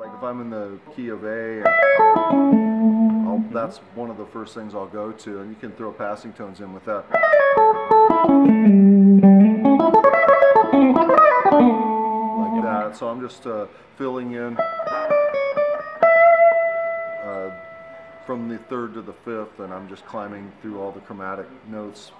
Like if I'm in the key of A, and I'll, that's one of the first things I'll go to, and you can throw passing tones in with that. Like that. So I'm just uh, filling in uh, from the third to the fifth, and I'm just climbing through all the chromatic notes.